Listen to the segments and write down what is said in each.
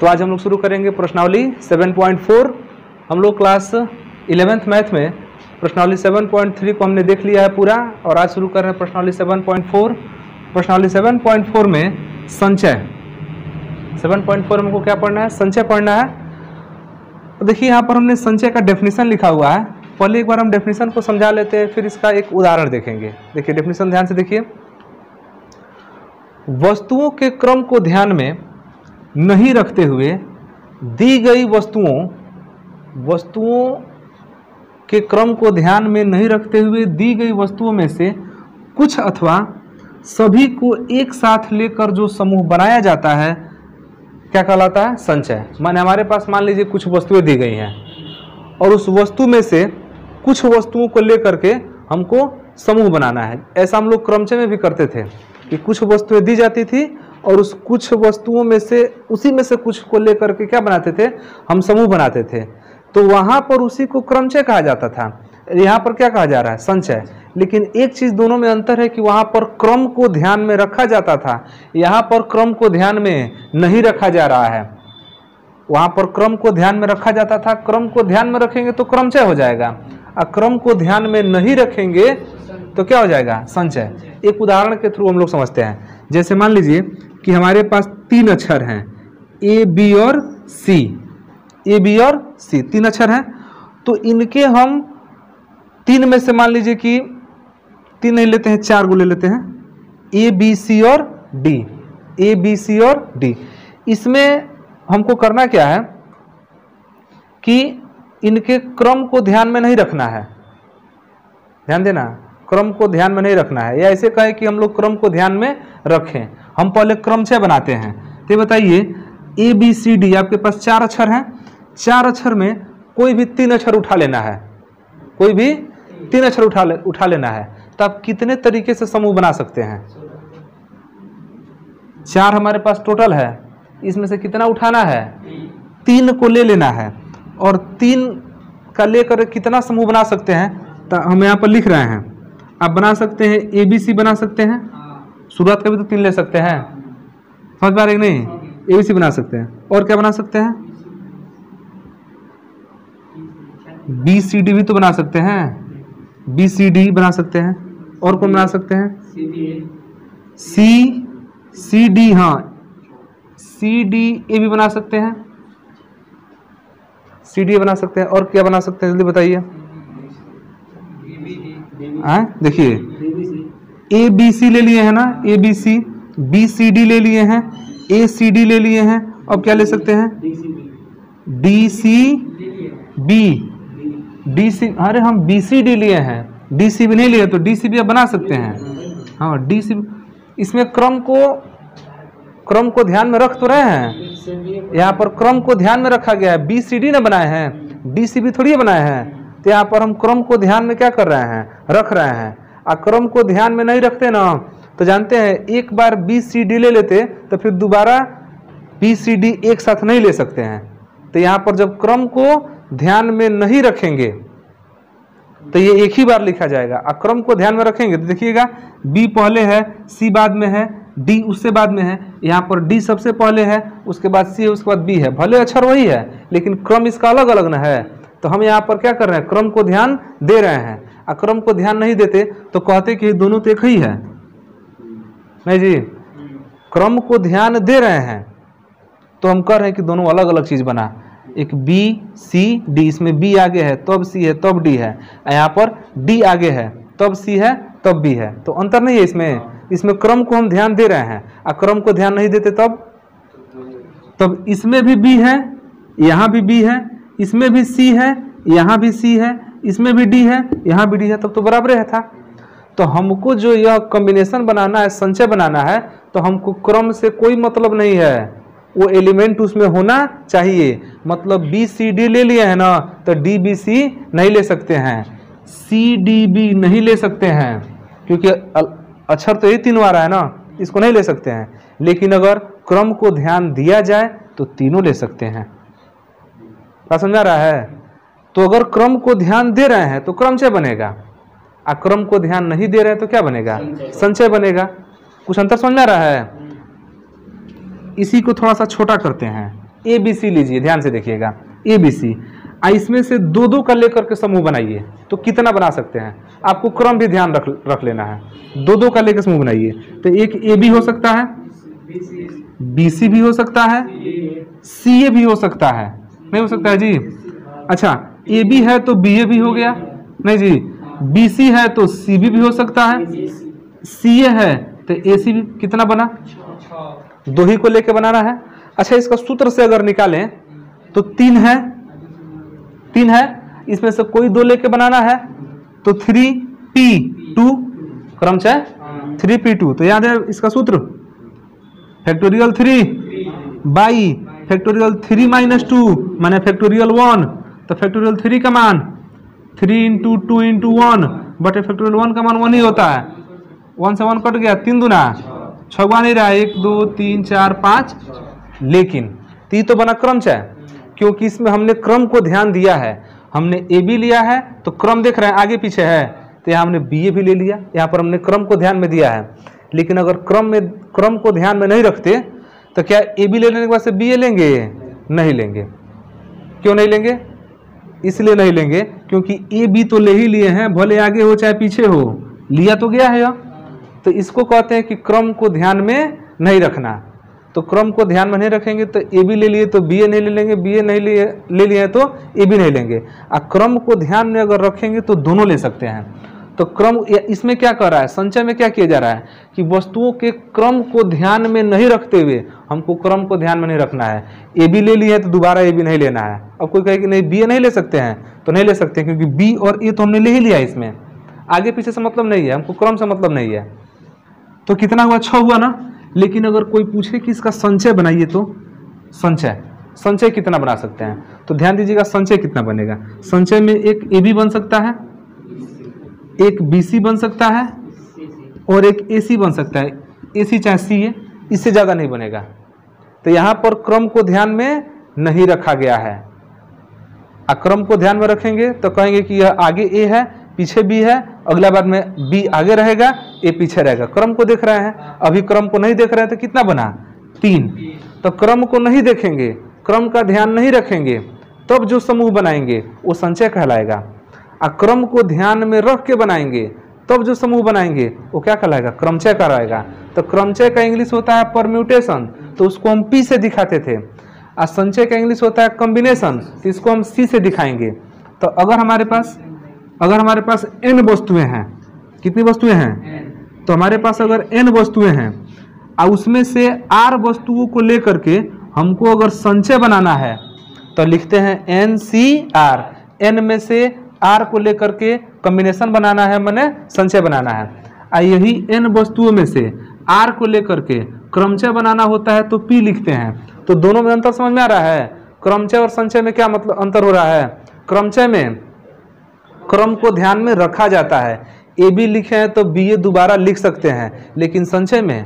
तो आज हम लोग शुरू करेंगे प्रश्नावली 7.4 हम लोग क्लास 11th मैथ में प्रश्नावली 7.3 को हमने देख लिया है पूरा और आज शुरू कर रहे हैं प्रश्नावली 7.4 प्रश्नावली 7.4 में संचय। 7.4 में हमको क्या पढ़ना है? संचय पढ़ना है। देखिए, यहाँ पर हमने संचय का डेफिनेशन लिखा हुआ है। पहले एक बार हम डेफिनेशन को समझा लेते हैं, फिर इसका एक उदाहरण देखेंगे। देखिए डेफिनेशन ध्यान से देखिए। वस्तुओं के क्रम को ध्यान में नहीं रखते हुए दी गई वस्तुओं वस्तुओं के क्रम को ध्यान में नहीं रखते हुए दी गई वस्तुओं में से कुछ अथवा सभी को एक साथ लेकर जो समूह बनाया जाता है, क्या कहलाता है? संचय। माने हमारे पास मान लीजिए कुछ वस्तुएँ दी गई हैं और उस वस्तु में से कुछ वस्तुओं को लेकर के हमको समूह बनाना है। ऐसा हम लोग क्रमचय में भी करते थे कि कुछ वस्तुएँ दी जाती थी और उस कुछ वस्तुओं में से, उसी में से कुछ को लेकर के क्या बनाते थे? हम समूह बनाते थे। तो वहाँ पर उसी को क्रमचय कहा जाता था। यहाँ पर क्या कहा जा रहा है? संचय। लेकिन एक चीज़ दोनों में अंतर है कि वहाँ पर क्रम को ध्यान में रखा जाता था। यहाँ पर क्रम को ध्यान में नहीं रखा जा रहा है। वहाँ पर क्रम को ध्यान में रखा जाता था। क्रम को ध्यान में रखेंगे तो क्रमचय हो जाएगा। और क्रम को ध्यान में नहीं रखेंगे तो क्या हो जाएगा? संचय। एक उदाहरण के थ्रू हम लोग समझते हैं। जैसे मान लीजिए कि हमारे पास तीन अक्षर हैं, ए, बी और सी। ए, बी और सी, तीन अक्षर हैं। तो इनके हम तीन में से मान लीजिए कि तीन नहीं लेते हैं, चार को ले लेते हैं। ए, बी, सी और डी। ए, बी, सी और डी। इसमें हमको करना क्या है कि इनके क्रम को ध्यान में नहीं रखना है। ध्यान देना, क्रम को ध्यान में नहीं रखना है। या ऐसे कहें कि हम लोग क्रम को ध्यान में रखें। हम पहले क्रमचय बनाते हैं। तो बताइए ए बी सी डी आपके पास चार अक्षर हैं। चार अक्षर में कोई भी तीन अक्षर उठा लेना है। कोई भी तीन अक्षर उठा ले, उठा लेना है। तो आप कितने तरीके से समूह बना सकते हैं? चार हमारे पास टोटल है। इसमें से कितना उठाना है? तीन को ले लेना है। और तीन का लेकर कितना समूह बना सकते हैं? तो हम यहाँ पर लिख रहे हैं। आप बना सकते हैं ए बी सी बना सकते हैं। शुरुआत का भी तो तीन ले सकते हैं। समझ पा रहे नहीं? ए बी सी बना सकते हैं। और क्या बना सकते हैं? बी सी डी भी तो बना सकते हैं। बी सी डी बना सकते हैं। और कौन बना सकते हैं? सी सी डी हाँ। सी डी ए भी बना सकते हैं। सी डी ए बना सकते हैं। और क्या बना सकते हैं? जल्दी बताइए। देखिए। ए बी सी ले लिए हैं ना? A B C B C D ले लिए हैं. ए सी डी ले लिए हैं. अब क्या ले सकते हैं? D C B D C अरे हम बी सी डी लिए हैं. डी सी बी नहीं लिए तो डी सी बी बना सकते हैं. हाँ डी सी इसमें क्रम को क्रम को ध्यान में रख तो रहे हैं. यहाँ पर क्रम को ध्यान में रखा गया है. बी सी डी ने बनाए हैं. डी सी बी थोड़ी बनाए हैं. तो यहाँ पर हम क्रम को ध्यान में क्या कर रहे हैं? रख रहे हैं. और क्रम को ध्यान में नहीं रखते ना। तो जानते हैं, एक बार बी सी डी ले लेते तो फिर दोबारा बी सी डी एक साथ नहीं ले सकते हैं। तो यहाँ पर जब क्रम को ध्यान में नहीं रखेंगे तो ये एक ही बार लिखा जाएगा। और क्रम को ध्यान में रखेंगे तो देखिएगा बी पहले है सी बाद में है डी उससे बाद में है। यहाँ पर डी सबसे पहले है, उसके बाद सी है, उसके बाद बी है। भले अक्षर वही है, लेकिन क्रम इसका अलग अलग ना है। तो हम यहाँ पर क्या कर रहे हैं? क्रम को ध्यान दे रहे हैं। और क्रम को ध्यान नहीं देते तो कहते कि दोनों तो एक ही है। नहीं जी? क्रम को ध्यान दे रहे हैं तो हम कह रहे हैं कि दोनों अलग अलग चीज़ बना। एक बी सी डी इसमें बी आगे है, तब सी है, तब डी है। यहाँ पर डी आगे है, तब सी है, तब बी है। तो अंतर नहीं है इसमें। इसमें क्रम को हम ध्यान दे रहे हैं। और क्रम को ध्यान नहीं देते तब? तब इसमें भी बी है, यहाँ भी बी है, इसमें भी सी है, यहाँ भी सी है इसमें भी डी है, यहाँ भी डी है, तब तो बराबर है था। तो हमको जो यह कॉम्बिनेशन बनाना है, संचय बनाना है तो हमको क्रम से कोई मतलब नहीं है। वो एलिमेंट उसमें होना चाहिए। मतलब बी सी डी ले लिए हैं ना तो डी बी सी नहीं ले सकते हैं। सी डी बी नहीं ले सकते हैं, क्योंकि अक्षर तो यही तीन बार है ना, इसको नहीं ले सकते हैं। लेकिन अगर क्रम को ध्यान दिया जाए तो तीनों ले सकते हैं। क्या समझा रहा है? तो अगर क्रम को ध्यान दे रहे हैं तो क्रमचय बनेगा। और क्रम को ध्यान नहीं दे रहे हैं तो क्या बनेगा? संचय बनेगा। कुछ अंतर समझ में आ रहा है? इसी को थोड़ा सा छोटा करते हैं। ए बी सी लीजिए ध्यान से देखिएगा। ए बी सी आ इसमें से दो दो का लेकर के समूह बनाइए तो कितना बना सकते हैं? आपको क्रम भी ध्यान रख रख लेना है। दो दो का लेकर समूह बनाइए। तो एक ए बी हो सकता है बी सी भी हो सकता है सी ए भी हो सकता है। नहीं हो सकता है जी? अच्छा ए बी है तो बी ए भी हो गया। नहीं जी बी सी है तो सी बी भी हो सकता है। सी ए है तो ए सी भी कितना बना? दो ही को लेके बनाना है। अच्छा इसका सूत्र से अगर निकालें तो तीन है। तीन है, इसमें से कोई दो लेके बनाना है तो थ्री पी टू क्रमशः थ्री पी टू तो याद है इसका सूत्र? Factorial three by factorial three minus two माने फैक्टोरियल वन तो फैक्टोरियल थ्री का मान three into two into one बटे फैक्टोरियल वन का मान वन ही होता है। वन से वन कट गया, तीन दुना। छवा नहीं रहा, एक, दो, तीन, चार, पाँच। लेकिन, ती तो बना क्रम चाहे क्योंकि इसमें हमने क्रम को ध्यान दिया है। हमने ए बी लिया है तो क्रम देख रहे हैं, आगे पीछे है। तो यहाँ हमने बी ए भी ले लिया, यहाँ पर हमने क्रम को ध्यान में दिया है। लेकिन अगर क्रम में, क्रम को ध्यान में नहीं रखते तो क्या ए बी ले लेने के बाद से बी ए लेंगे? नहीं लेंगे। क्यों नहीं लेंगे? इसलिए नहीं लेंगे, क्योंकि ए, बी तो ले ही लिए हैं, भले आगे हो चाहे पीछे हो। लिया तो गया है यह तो इसको कहते हैं कि क्रम को ध्यान में नहीं रखना। तो क्रम को ध्यान में नहीं रखेंगे तो ए, बी ले लिए तो बी, ए नहीं ले लेंगे, बी, ए नहीं ले लिए तो ए, बी नहीं लेंगे। और क्रम को ध्यान में अगर रखेंगे तो दोनों ले सकते हैं। तो क्रम इसमें क्या कर रहा है? संचय में क्या किया जा रहा है? कि वस्तुओं के क्रम को ध्यान में नहीं रखते हुए हमको क्रम को ध्यान में नहीं रखना है। ए बी ले लिए तो दोबारा ए बी नहीं लेना है। अब कोई कहे कि नहीं बी ए नहीं ले सकते हैं तो नहीं ले सकते क्योंकि बी और ए तो हमने ले ही लिया इसमें। आगे पीछे से मतलब नहीं है, हमको क्रम से मतलब नहीं है। तो कितना हुआ? छः हुआ ना? लेकिन अगर कोई पूछे कि इसका संचय बनाइए तो? संचय। संचय कितना बना सकते हैं? तो ध्यान दीजिएगा, संचय कितना बनेगा? संचय में एक ए बी बन सकता है एक बी सी बन सकता है और एक ए सी बन सकता है। ए सी चाहे सी है, इससे ज़्यादा नहीं बनेगा। तो यहाँ पर क्रम को ध्यान में नहीं रखा गया है। अक्रम को ध्यान में रखेंगे तो कहेंगे कि यह आगे ए है, पीछे बी है, अगला बार में बी आगे रहेगा ए पीछे रहेगा। क्रम को देख रहे हैं। अभी क्रम को नहीं देख रहे हैं तो कितना बना? तीन। तो क्रम को नहीं देखेंगे, क्रम का ध्यान नहीं रखेंगे, तब जो समूह बनाएँगे, वो संचय कहलाएगा। क्रम को ध्यान में रख के बनाएँगे, तब जो समूह बनाएँगे, वो क्या कहलाएगा? क्रमचय कहलाएगा। तो क्रमचय का इंग्लिश होता है परम्यूटेशन तो उसको हम पी से दिखाते थे। और संचय का इंग्लिश होता है कॉम्बिनेशन तो इसको हम सी से दिखाएँगे। तो अगर हमारे पास, अगर हमारे पास एन वस्तुएँ हैं, कितनी वस्तुएँ हैं? तो हमारे पास अगर एन वस्तुएँ हैं, और उसमें से आर वस्तुओं को लेकर के हमको अगर संचय बनाना है तो लिखते हैं एन सी आर एन में से आर को लेकर के कॉम्बिनेशन बनाना है, मैंने संचय बनाना है। आ, यही एन वस्तुओं में से आर को लेकर के क्रमचय बनाना होता है तो पी लिखते हैं। तो दोनों में अंतर समझ में आ रहा है? क्रमचय और संचय में क्या मतलब अंतर हो रहा है? क्रमचय में क्रम को ध्यान में रखा जाता है। ए बी लिखे हैं तो बी ए दोबारा लिख सकते हैं, लेकिन संचय में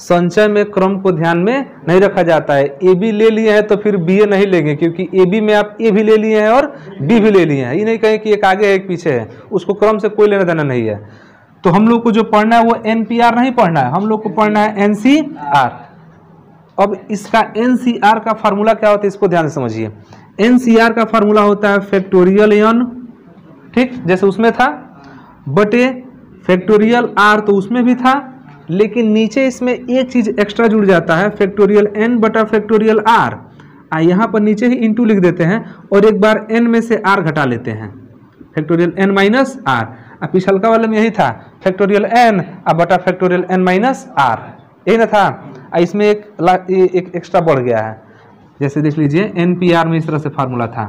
संचय में क्रम को ध्यान में नहीं रखा जाता है। ए बी ले लिए हैं तो फिर बी ए नहीं लेंगे, क्योंकि ए बी में आप ए भी ले लिए हैं और बी भी ले लिए हैं। ये नहीं कहें कि एक आगे है, एक पीछे है। उसको क्रम से कोई लेना देना नहीं है। तो हम लोग को जो पढ़ना है वो एन पी आर नहीं पढ़ना है। हम लोग को पढ़ना है एन सी आर अब इसका एन सी आर का फार्मूला क्या होता है, इसको ध्यान से समझिए। एन सी आर का फार्मूला होता है फैक्टोरियल एन ठीक? जैसे उसमें था, बटे फैक्टोरियल आर तो उसमें भी था लेकिन नीचे इसमें एक चीज़ एक्स्ट्रा जुड़ जाता है फैक्टोरियल एन बटा फैक्टोरियल आर आ यहाँ पर नीचे ही इंटू लिख देते हैं और एक बार एन में से आर घटा लेते हैं। फैक्टोरियल एन माइनस आर पिछलका वाले में यही था फैक्टोरियल एन आ बटा फैक्टोरियल एन माइनस आर यही ना था? आ इसमें एक एक एक्स्ट्रा बढ़ गया है। जैसे देख लीजिए एन पी आर में इस तरह से फार्मूला था।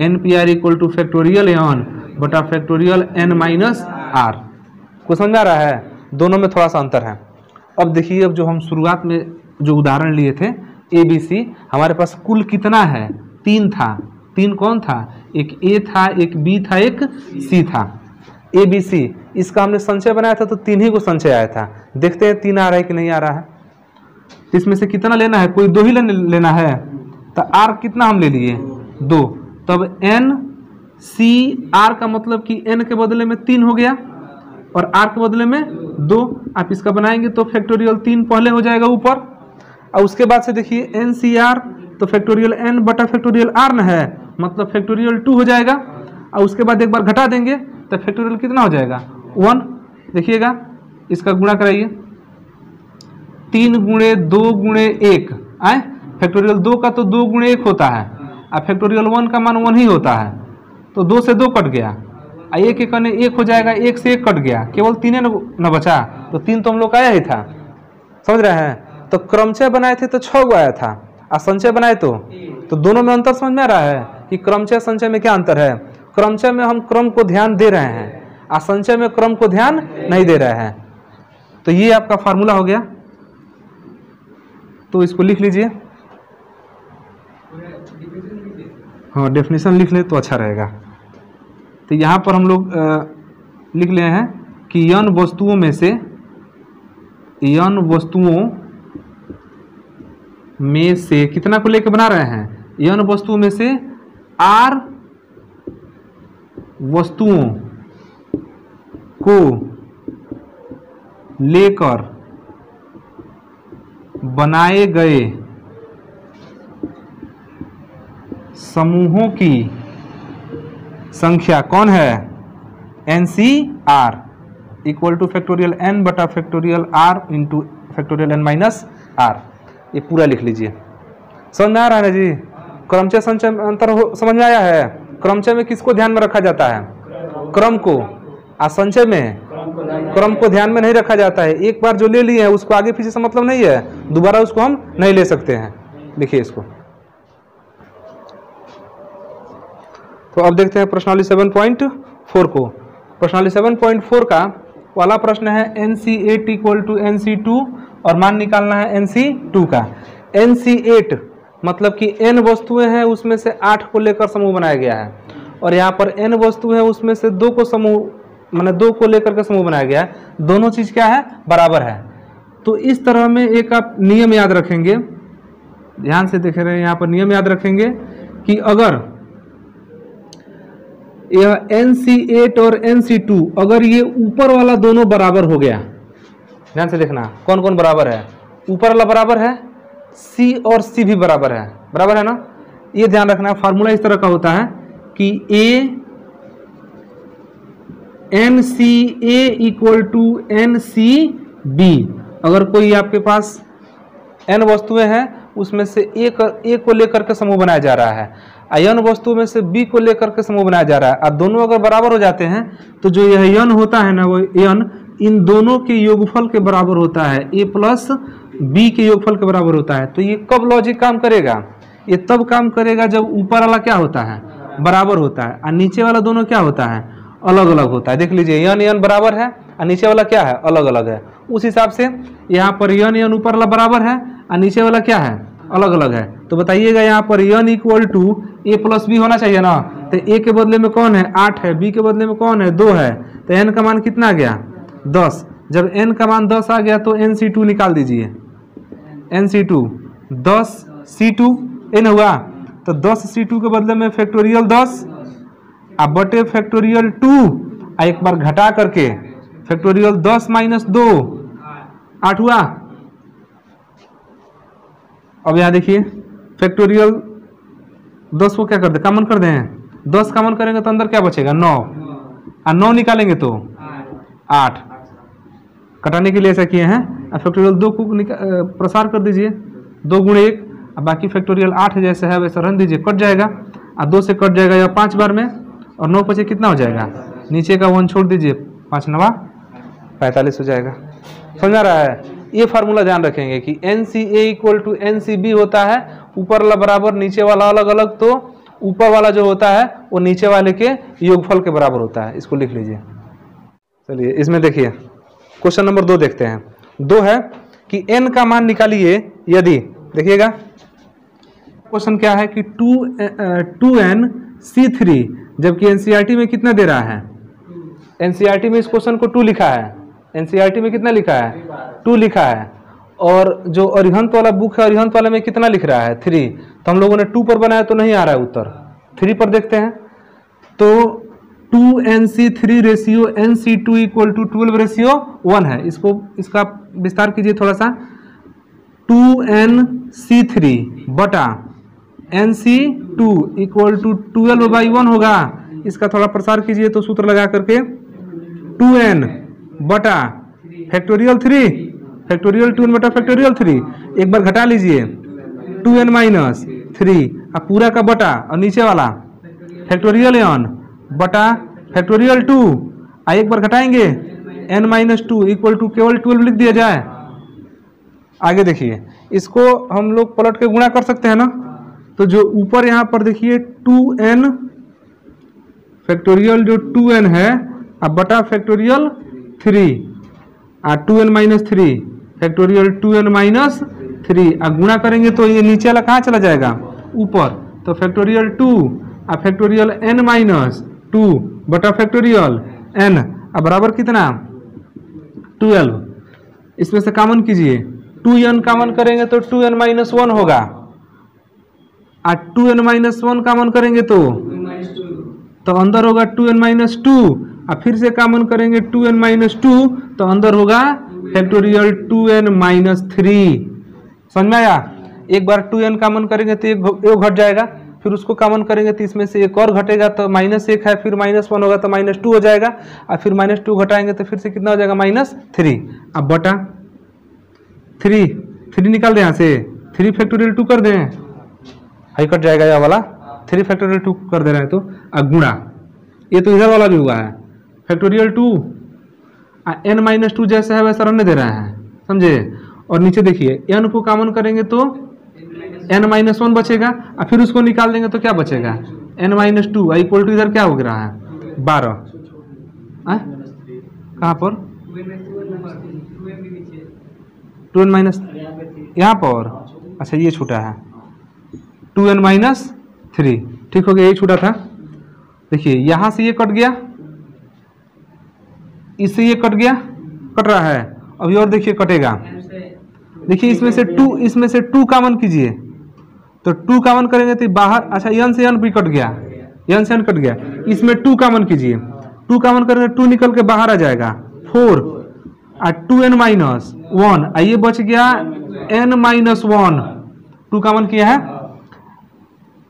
N P R equal to factorial N बटा फैक्टोरियल एन माइनस आर को समझा रहा है? दोनों में थोड़ा सा अंतर है। अब देखिए, अब जो हम शुरुआत में जो उदाहरण लिए थे ए बी सी हमारे पास कुल कितना है? तीन था। तीन कौन था? एक ए था, एक बी था, एक सी था। ए बी सी इसका हमने संचय बनाया था तो तीन ही को संचय आया था। देखते हैं, तीन आ रहा है कि नहीं आ रहा है। इसमें से कितना लेना है? कोई दो ही लेना है। तो आर कितना हम ले लिए? दो। तब एन सी आर का मतलब कि एन के बदले में तीन हो गया। और आर के बदले में दो, आप इसका बनाएँगे तो फैक्टोरियल तीन पहले हो जाएगा ऊपर। और उसके बाद से देखिए एन सी आर तो फैक्टोरियल एन बटा फैक्टोरियल आर न है मतलब फैक्टोरियल टू हो जाएगा। और उसके बाद एक बार घटा देंगे तो फैक्टोरियल कितना हो जाएगा? वन देखिएगा, इसका गुणा कराइए। तीन गुणे दो गुणे एक, आए? फैक्टोरियल दो का तो दो गुणे एक होता है, और फैक्टोरियल वन का मान वन ही होता है। तो दो से दो कट गया। और एक एक करने एक हो जाएगा, एक से एक कट गया। केवल तीन न न बचा। तो तीन तो हम लोग आया ही था। समझ रहे हैं? तो क्रमचय बनाए थे तो छः गो आया था। और संचय बनाए तो? तो दोनों में अंतर समझ में आ रहा है कि क्रमचय, संचय में क्या अंतर है? क्रमचय में हम क्रम को ध्यान दे रहे हैं। और संचय में क्रम को ध्यान नहीं दे रहे हैं। तो ये आपका फार्मूला हो गया। तो इसको लिख लीजिए। हाँ डेफिनेशन लिख ले तो अच्छा रहेगा। तो यहाँ पर हम लोग लिख ले हैं कि यन वस्तुओं में से, यन वस्तुओं में से कितना को लेकर बना रहे हैं? यन वस्तुओं में से आर वस्तुओं को लेकर बनाए गए समूहों की संख्या कौन है? N C R equal to factorial N बटा factorial R into factorial N minus R ये पूरा लिख लीजिए। समझ में आ रहा है ना जी? क्रमचय संचय अंतर हो समझ में आया है? क्रमचय में किसको ध्यान में रखा जाता है? क्रम को। आ, संचय में? क्रम को ध्यान में नहीं रखा जाता है। एक बार जो ले लिए हैं, उसको आगे पीछे से मतलब नहीं है। दोबारा उसको हम नहीं ले सकते हैं। लिखिए इसको। तो अब देखते हैं प्रश्नावली सेवन पॉइंट फोर को। प्रश्नावली सेवन पॉइंट फोर का वाला प्रश्न है N C eight equal to N C two और मान निकालना है एन सी टू का। एन सी एट मतलब कि एन वस्तुएँ हैं, उसमें से आठ को लेकर समूह बनाया गया है। और यहाँ पर एन वस्तु है, उसमें से दो को समूह, मैंने दो को लेकर के समूह बनाया गया है। दोनों चीज़ क्या है? बराबर है। तो इस तरह में एक आप नियम याद रखेंगे। ध्यान से देख रहे हैं, यहाँ पर नियम याद रखेंगे कि अगर यह एन सी एट और एन सी टू अगर ये ऊपर वाला दोनों बराबर हो गया, ध्यान से देखना कौन कौन बराबर है? ऊपर वाला बराबर है सी और सी भी बराबर है। बराबर है ना? ये ध्यान रखना है फार्मूला इस तरह का होता है कि A N C A equal to N C B अगर कोई आपके पास एन वस्तुएँ हैं, उसमें से एक ए को लेकर के समूह बनाया जा रहा है। और यन वस्तु में से बी को लेकर के समूह बनाया जा रहा है। और दोनों अगर बराबर हो जाते हैं तो जो यह यन होता है ना, वो यन, इन दोनों के योगफल के बराबर होता है। ए प्लस बी के योगफल के बराबर होता है। तो ये कब लॉजिक काम करेगा? ये तब काम करेगा जब ऊपर वाला क्या होता है? बराबर होता है। और नीचे वाला दोनों क्या होता है? अलग अलग होता है। देख लीजिए, यन यन बराबर है, और नीचे वाला क्या है? अलग अलग है। उस हिसाब से यहाँ पर यन यन ऊपर वाला बराबर है, और नीचे वाला क्या है? अलग अलग है। तो बताइएगा यहाँ पर N equal to A plus B होना चाहिए ना? तो ए के बदले में कौन है? आठ है। बी के बदले में कौन है? दो है। तो एन का मान कितना गया? दस। जब एन का मान दस आ गया तो एन सी टू निकाल दीजिए। एन सी टू दस सी टू एन हुआ। तो दस सी टू के बदले में फैक्टोरियल दस। आ बटे फैक्टोरियल टू आ एक बार घटा करके फैक्टोरियल दस माइनस दो। आठ हुआ। अब यहाँ देखिए फैक्टोरियल दस को क्या कर दे? कॉमन कर दें। दस कॉमन करेंगे तो अंदर क्या बचेगा? नौ। और नौ निकालेंगे तो? आठ। कटाने के लिए ऐसा किए हैं। फैक्टोरियल दो को प्रसार कर दीजिए। दो गुण एक। और बाकी फैक्टोरियल आठ जैसे है, वैसा रन दीजिए। कट जाएगा। और दो से कट जाएगा या पाँच बार में। और नौ पचे कितना हो जाएगा? नीचे का वन छोड़ दीजिए। पाँच नवा पैंतालीस हो जाएगा। समझा रहा है? ये फार्मूला ध्यान रखेंगे कि N C A equal to N C B होता है, ऊपर वाला बराबर, नीचे वाला अलग अलग तो ऊपर वाला जो होता है, वो नीचे वाले के योगफल के बराबर होता है। इसको लिख लीजिए। चलिए, इसमें देखिए। क्वेश्चन नंबर दो देखते हैं। दो है कि एन का मान निकालिए यदि, देखिएगा। क्वेश्चन क्या है कि two two N C three जबकि एनसीईआरटी में कितना दे रहा है? एनसीईआरटी में इस क्वेश्चन को टू लिखा है। एनसीईआरटी में कितना लिखा है? टू लिखा है। और जो अरिहंत वाला बुक है, अरिहंत वाले में कितना लिख रहा है? थ्री तो हम लोगों ने टू पर बनाया तो नहीं आ रहा है उत्तर। थ्री पर देखते हैं। तो two N C three ratio N C two equal to twelve ratio one है। इसको, इसका विस्तार कीजिए थोड़ा सा टू एन सी थ्री बटा N C two equal to twelve by one होगा। इसका थोड़ा प्रसार कीजिए तो सूत्र लगा करके। टू एन बटा factorial three factorial two N बटा फैक्टोरियल थ्री एक बार घटा लीजिए। टू एन माइनस थ्री अब पूरा का बटा और नीचे वाला फैक्टोरियल एन बटा फैक्टोरियल टू आ, एक बार घटाएँगे। N minus two equal to केवल ट्वेल्व लिख दिया जाए। आगे देखिए। इसको हम लोग पलट के गुणा कर सकते हैं ना? तो जो ऊपर यहाँ पर देखिए टू एन फैक्टोरियल जो टू एन है, अब बटा फैक्टोरियल थ्री आ two n minus three factorial two n minus three आ गुणा करेंगे तो ये नीचे वाला कहाँ चला जाएगा? ऊपर. तो फैक्टोरियल टू आ फैक्टोरियल एन माइनस टू बटा फैक्टोरियल एन अब बराबर कितना? ट्वेल्व इसमें से कॉमन कीजिए. टू एन कामन करेंगे तो टू एन माइनस वन होगा. आ two n minus one common करेंगे तो? तो अंदर होगा टू एन माइनस टू और फिर से कॉमन करेंगे? टू एन माइनस टू तो अंदर होगा factorial two n minus three. समझ में आया? एक बार टू एन कॉमन करेंगे तो एक एक घट जाएगा, फिर उसको कॉमन करेंगे तो इसमें से एक और घटेगा तो माइनस एक है, फिर माइनस वन होगा तो माइनस टू हो जाएगा, और फिर माइनस टू घटाएँगे तो फिर से कितना हो जाएगा? Minus three. अब बटा थ्री थ्री निकाल दें यहाँ से। थ्री फैक्टोरियल टू कर दें। हाई कट जाएगा यह वाला। थ्री फैक्टोरियल टू कर दे रहे हैं तो अब गुणा। ये तो इधर वाला भी हुआ है। Factorial two n minus two जैसा है वैसा रहने दे रहा है, समझे? और नीचे देखिए एन को कॉमन करेंगे तो एन माइनस वन बचेगा और फिर उसको निकाल देंगे तो क्या बचेगा? N minus two equal to इधर क्या हो रहा है? बारह। कहाँ पर? टू एन माइनस यहाँ पर। अच्छा ये छूटा है। टू एन माइनस थ्री ठीक हो गया ये छूटा था। देखिए, यहाँ से ये कट गया इससे ये कट गया, कट रहा है। अभी और देखिए कटेगा। देखिए, इसमें से टू इसमें से टू कॉमन कीजिए। तो टू कॉमन करेंगे तो बाहर अच्छा यन से यन भी कट गया। यन से यन कट गया। इसमें टू कॉमन कीजिए। टू कॉमन करेंगे टू निकल के बाहर आ जाएगा। फोर और टू एन माइनस वन आइए, बच गया n minus one two common किया है।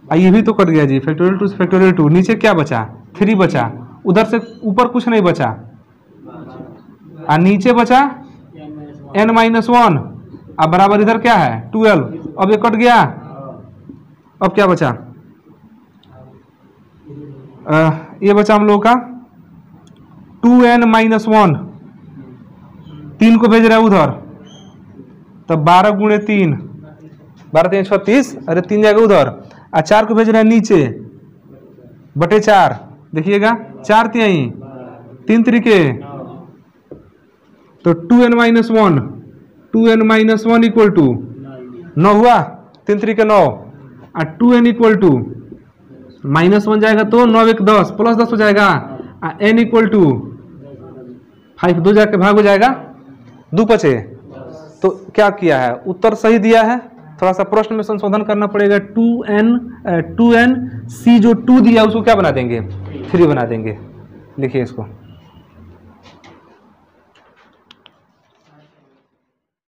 आ ये भी तो कट गया जी। फैक्टोरियल टू फैक्टोरियल टू नीचे क्या बचा? थ्री बचा। उधर से ऊपर कुछ नहीं बचा। और नीचे बचा? एन माइनस वन अब बराबर इधर क्या है? ट्वेल्व अब ये कट गया। अब क्या बचा? आ, ये बचा हम लोग का टू एन माइनस वन तीन को भेज रहा उधर। तो बारह गुणे तीन। बारह तीन छत्तीस अरे तीन जाएगा उधर। और चार को भेज रहे हैं नीचे। बटे चार। देखिएगा। चार तिहाई तीन तरीके। तो two n minus one two n minus one equal to नौ हुआ, तीन तरीके नौ, और two n equal to minus one जाएगा तो नौ एक दस प्लस दस हो जाएगा, और एन इक्वल टू फाइव दो जाके भाग हो जाएगा, दो पचे। तो क्या किया है? उत्तर सही दिया है। थोड़ा सा प्रश्न में संशोधन करना पड़ेगा। Two n two n C जो टू दिया, उसको क्या बना देंगे? थ्री बना देंगे। लिखिए इसको।